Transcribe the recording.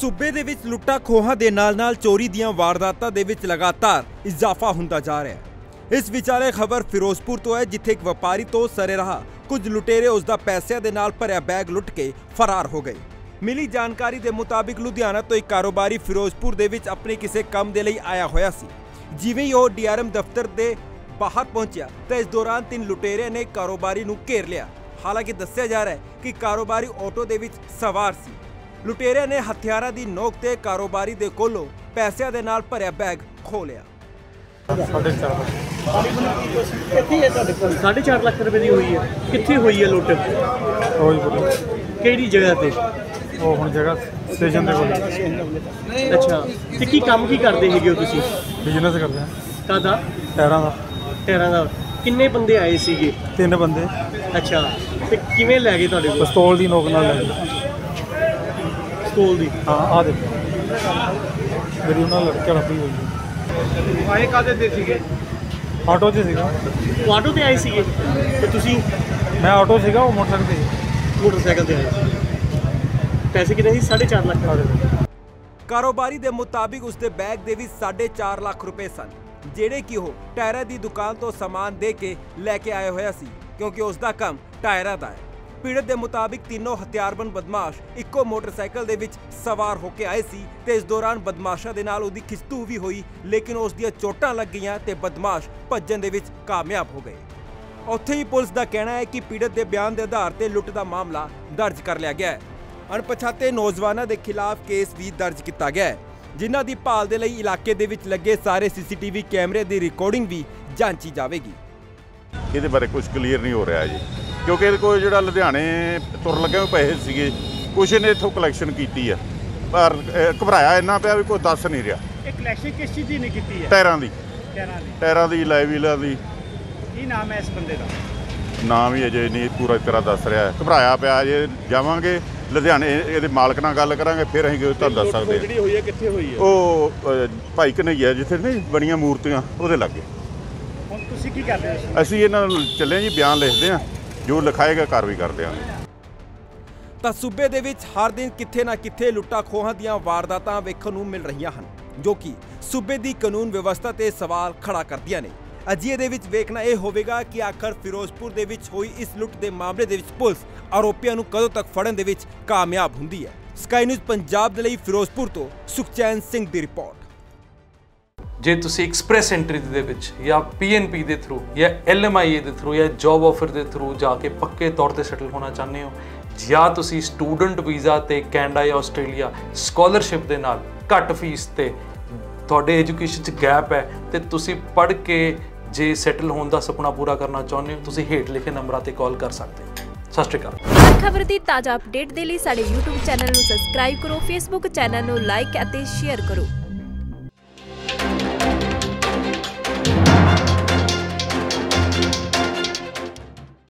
ਸੂਬੇ ਦੇ ਵਿੱਚ ਲੁੱਟਾਂ ਖੋਹਾਂ ਦੇ ਨਾਲ-ਨਾਲ ਚੋਰੀ ਦੀਆਂ ਵਾਰਦਾਤਾਂ ਦੇ ਵਿੱਚ ਲਗਾਤਾਰ ਇਜ਼ਾਫਾ ਹੁੰਦਾ ਜਾ ਰਿਹਾ ਹੈ। ਇਸ ਵਿਚਾਲੇ ਖਬਰ ਫਿਰੋਜ਼ਪੁਰ ਤੋਂ ਹੈ, ਜਿੱਥੇ ਇੱਕ ਵਪਾਰੀ ਤੋਂ ਸਰੇਰਾਹ ਕੁਝ ਲੁਟੇਰੇ ਉਸ ਦਾ ਪੈਸਿਆਂ ਦੇ ਨਾਲ ਭਰਿਆ ਬੈਗ ਲੁੱਟ ਕੇ ਫਰਾਰ ਹੋ ਗਏ। ਮਿਲੀ ਜਾਣਕਾਰੀ ਦੇ ਮੁਤਾਬਿਕ ਲੁਧਿਆਣਾ ਤੋਂ ਇੱਕ ਕਾਰੋਬਾਰੀ ਫਿਰੋਜ਼ਪੁਰ ਦੇ ਵਿੱਚ ਆਪਣੇ ਕਿਸੇ ਕੰਮ ਦੇ ਲਈ ਆਇਆ ਹੋਇਆ ਸੀ। ਜਿਵੇਂ ਹੀ ਉਹ ਡੀਆਰਐਮ ਦਫ਼ਤਰ ਦੇ ਬਾਹਰ ਪਹੁੰਚਿਆ ਤਾਂ ਇਸ ਦੌਰਾਨ ਤਿੰਨ ਲੁਟੇਰਿਆਂ ਨੇ ਕਾਰੋਬਾਰੀ ਨੂੰ ਘੇਰ ਲਿਆ। ਹਾਲਾਂਕਿ ਦੱਸਿਆ ਜਾ ਰਿਹਾ ਹੈ ਕਿ ਕਾਰੋਬਾਰੀ ਆਟੋ ਦੇ ਵਿੱਚ ਸਵਾਰ ਸੀ। ਲੁਟੇਰਿਆਂ ਨੇ ਹਥਿਆਰਾਂ ਦੀ ਨੋਕ ਤੇ ਕਾਰੋਬਾਰੀ ਦੇ ਕੋਲੋਂ ਪੈਸਿਆਂ ਦੇ ਨਾਲ ਭਰਿਆ ਬੈਗ ਖੋਹ ਲਿਆ। ਲੱਖ। ਰੁਪਏ ਦੀ ਹੋਈ ਹੈ। ਕਿੱਥੇ ਹੋਈ ਹੈ ਲੁੱਟ? ਕਿਹੜੀ ਜਗ੍ਹਾ ਤੇ? ਉਹ ਹੁਣ ਜਗ੍ਹਾ ਸਟੇਸ਼ਨ ਦੇ ਕੋਲ। ਅੱਛਾ। ਤੇ ਕੀ ਕੰਮ ਕੀ ਕਰਦੇ ਹੈਗੇ ਹੋ ਤੁਸੀਂ? ਬਿਜ਼ਨਸ ਕਰਦੇ ਆ। ਕਾਦਾ ਟਾਇਰਾਂ ਦਾ। ਟਾਇਰਾਂ ਦਾ। ਕਿੰਨੇ ਬੰਦੇ ਆਏ ਸੀਗੇ? ਤਿੰਨ ਬੰਦੇ। ਅੱਛਾ। ਤੇ ਕਿਵੇਂ ਲੈ ਗਏ ਤੁਹਾਡੇ ਕੋਲ? ਪਿਸਤੌਲ ਦੀ ਨੋਕ ਨਾਲ ਲੈ ਗਏ। ਸਟੋਲ ਦੀ। ਹਾਂ ਆ ਦੇਖੋ। ਮੇਰੀ ਉਹਨਾਂ ਨਾਲ ਲੜਕੇ ਲੱਭੀ ਹੋਈ ਆਏ ਕਾਦੇ ਤੇ ਸੀਗੇ? ਆਟੋ 'ਚ ਸੀਗਾ। ਉਹ ਆਟੋ ਤੇ ਆਏ ਸੀਗੇ? ਤੇ ਤੁਸੀਂ? ਮੈਂ ਆਟੋ ਸੀਗਾ ਉਹ ਮੋਟਰਸਾਈਕਲ ਤੇ ਸੀ। ਮੋਟਰਸਾਈਕਲ ਤੇ ਆਏ ਸੀ। ਪੈਸੇ ਕਿੰਨੇ ਸੀ? 4.5 ਲੱਖ। ਦੇਖੋ। ਕਾਰੋਬਾਰੀ ਦੇ ਮੁਤਾਬਿਕ ਉਸ ਦੇ ਬੈਗ ਦੇ ਵਿੱਚ 4.5 ਲੱਖ ਰੁਪਏ ਸਨ ਜਿਹੜੇ ਕਿ ਉਹ ਟਾਇਰਾਂ ਦੀ ਦੁਕਾਨ ਤੋਂ ਸਾਮਾਨ ਦੇ ਕੇ ਲੈ ਕੇ ਆਇਆ ਹੋਇਆ ਸੀ ਕਿਉਂਕਿ ਉਸ ਦਾ ਕੰਮ ਟਾਇਰਾਂ ਦਾ ਹੈ। ਪੀੜਤ ਦੇ ਮੁਤਾਬਿਕ ਤਿੰਨੋਂ ਹਥਿਆਰਬੰਦ ਬਦਮਾਸ਼ ਇੱਕੋ ਮੋਟਰਸਾਈਕਲ ਦੇ ਵਿੱਚ ਸਵਾਰ ਹੋ ਕੇ ਆਏ ਸੀ ਤੇ ਇਸ ਦੌਰਾਨ ਬਦਮਾਸ਼ਾਂ ਦੇ ਨਾਲ ਉਹਦੀ ਖਿਸਤੂ ਵੀ ਹੋਈ, ਲੇਕਿਨ ਉਸ ਦੀਆਂ ਚੋਟਾਂ ਲੱਗ ਗਈਆਂ ਤੇ ਬਦਮਾਸ਼ ਭੱਜਣ ਦੇ ਵਿੱਚ ਕਾਮਯਾਬ ਹੋ ਗਏ। ਉੱਥੇ ਹੀ ਪੁਲਿਸ ਦਾ ਕਹਿਣਾ ਹੈ ਕਿ ਪੀੜਤ ਦੇ ਬਿਆਨ ਦੇ ਆਧਾਰ ਤੇ ਲੁੱਟ ਦਾ ਮਾਮਲਾ ਦਰਜ ਕਰ ਲਿਆ ਗਿਆ ਹੈ। ਅਣਪਛਾਤੇ ਨੌਜਵਾਨਾਂ ਦੇ ਖਿਲਾਫ ਕੇਸ ਵੀ ਦਰਜ ਕੀਤਾ ਗਿਆ ਹੈ, ਜਿਨ੍ਹਾਂ ਦੀ ਭਾਲ ਦੇ ਲਈ ਇਲਾਕੇ ਦੇ ਵਿੱਚ ਲੱਗੇ ਸਾਰੇ ਸੀਸੀਟੀਵੀ ਕੈਮਰੇ ਦੀ ਰਿਕਾਰਡਿੰਗ ਵੀ ਜਾਂਚੀ ਜਾਵੇਗੀ। ਇਹਦੇ ਬਾਰੇ ਕੁਝ ਕਲੀਅਰ ਨਹੀਂ ਹੋ ਰਿਹਾ ਜੀ। ਕਿਉਂਕਿ ਇਹਦੇ ਕੋਲ ਜਿਹੜਾ ਲੁਧਿਆਣੇ ਤੁਰ ਲੱਗੇ ਪੈਸੇ ਸੀਗੇ ਕੁਛ ਇਹਨੇ ਇੱਥੋਂ ਕਲੈਕਸ਼ਨ ਕੀਤੀ ਆ। ਪਰ ਘਬਰਾਇਆ ਇੰਨਾ ਪਿਆ ਵੀ ਕੋਈ ਦੱਸ ਨਹੀਂ ਰਿਹਾ। ਇਹ ਕਲੈਕਸ਼ਨ ਕਿਸ ਚੀਜ਼ ਦੀ ਨਹੀਂ ਕੀਤੀ ਹੈ ਟਾਇਰਾਂ ਦੀ। ਕਹਿਣਾ ਦੀ। ਟਾਇਰਾਂ ਦੀ ਲਾਈਵੀਲਾਂ ਦੀ। ਕੀ ਨਾਮ ਹੈ ਇਸ ਬੰਦੇ ਦਾ? ਨਾਮ ਹੀ ਅਜੇ ਨਹੀਂ ਪੂਰਾ ਤਰ੍ਹਾਂ ਦੱਸ ਰਿਹਾ। ਘਬਰਾਇਆ ਪਿਆ ਜੇ ਜਾਵਾਂਗੇ ਲੁਧਿਆਣੇ ਇਹਦੇ ਮਾਲਕ ਨਾਲ ਗੱਲ ਕਰਾਂਗੇ ਫਿਰ ਅਸੀਂ ਤੁਹਾਨੂੰ ਦੱਸ ਸਕਦੇ ਹਾਂ। ਜਿਹੜੀ ਹੋਈ ਹੈ ਕਿੱਥੇ ਹੋਈ ਹੈ? ਉਹ ਭਾਈ ਕਨਈਆ ਜਿੱਥੇ ਨਹੀਂ ਬਣੀਆਂ ਮੂਰਤੀਆਂ ਉਹਦੇ ਲਾਗੇ। ਤੁਸੀਂ ਕੀ ਕਰਦੇ ਹੋ ਅਸੀਂ ਇਹਨਾਂ ਨੂੰ ਚੱਲੇ ਜੀ ਬਿਆਨ ਲਿਖਦੇ ਹਾਂ। ਜੋ ਲਿਖਾਏਗਾ ਕਾਰਵਾਈ ਕਰ ਦਿਆਂਗੇ ਤਾਂ ਸੂਬੇ ਦੇ ਵਿੱਚ ਹਰ ਦਿਨ ਕਿੱਥੇ ਨਾ ਕਿੱਥੇ ਲੁੱਟਾਂ ਖੋਹਾਂ ਦੀਆਂ ਵਾਰਦਾਤਾਂ ਵੇਖਣ ਨੂੰ ਮਿਲ ਰਹੀਆਂ ਹਨ ਜੋ ਕਿ ਸੂਬੇ ਦੀ ਕਾਨੂੰਨ ਵਿਵਸਥਾ ਤੇ ਸਵਾਲ ਖੜਾ ਕਰਦੀਆਂ ਨੇ। ਅਜਿਹੇ ਦੇ ਵਿੱਚ ਵੇਖਣਾ ਇਹ ਹੋਵੇਗਾ ਕਿ ਆਖਰ ਫਿਰੋਜ਼ਪੁਰ ਦੇ ਵਿੱਚ ਹੋਈ ਇਸ ਲੁੱਟ ਦੇ ਮਾਮਲੇ ਦੇ ਵਿੱਚ ਪੁਲਿਸ ਆਰੋਪੀਆਂ ਨੂੰ ਕਦੋਂ ਤੱਕ ਫੜਨ ਦੇ ਵਿੱਚ ਕਾਮਯਾਬ ਹੁੰਦੀ ਹੈ। ਸਕਾਈ ਨਿਊਜ਼ ਪੰਜਾਬ ਦੇ ਲਈ ਫਿਰੋਜ਼ਪੁਰ ਤੋਂ ਸੁਖਚੈਨ ਸਿੰਘ ਦੀ ਰਿਪੋਰਟ। ਜੇ ਤੁਸੀਂ ਐਕਸਪ੍ਰੈਸ ਐਂਟਰੀ ਦੇ ਵਿੱਚ ਜਾਂ ਪੀਐਨਪੀ ਦੇ ਥਰੂ ਜਾਂ ਐਲਐਮਆਈਏ ਦੇ ਥਰੂ ਜਾਂ ਜੌਬ ਆਫਰ ਦੇ ਥਰੂ ਜਾ ਕੇ ਪੱਕੇ ਤੌਰ ਤੇ ਸੈਟਲ ਹੋਣਾ ਚਾਹੁੰਦੇ ਹੋ, ਜਾਂ ਤੁਸੀਂ ਸਟੂਡੈਂਟ ਵੀਜ਼ਾ ਤੇ ਕੈਨੇਡਾ ਜਾਂ ਆਸਟ੍ਰੇਲੀਆ ਸਕਾਲਰਸ਼ਿਪ ਦੇ ਨਾਲ ਘੱਟ ਫੀਸ ਤੇ ਤੁਹਾਡੇ ਐਜੂਕੇਸ਼ਨ 'ਚ ਗੈਪ ਹੈ ਤੇ ਤੁਸੀਂ ਪੜ੍ਹ ਕੇ ਜੇ ਸੈਟਲ ਹੋਣ ਦਾ ਸੁਪਨਾ ਪੂਰਾ ਕਰਨਾ ਚਾਹੁੰਦੇ ਹੋ, ਤੁਸੀਂ ਹੇਠ ਲਿਖੇ ਨੰਬਰਾਂ ਤੇ ਕਾਲ ਕਰ ਸਕਦੇ ਹੋ। ਸਤਿ ਸ਼੍ਰੀ ਅਕਾਲ। ਹਰ ਖਬਰ ਦੀ ਤਾਜ਼ਾ ਅਪਡੇਟ ਦੇ ਲਈ ਸਾਡੇ YouTube ਚੈਨਲ ਨੂੰ ਸਬਸਕ੍ਰਾਈਬ ਕਰੋ, Facebook ਚੈਨਲ ਨੂੰ ਲਾਈਕ ਅਤੇ ਸ਼ੇਅਰ ਕਰੋ।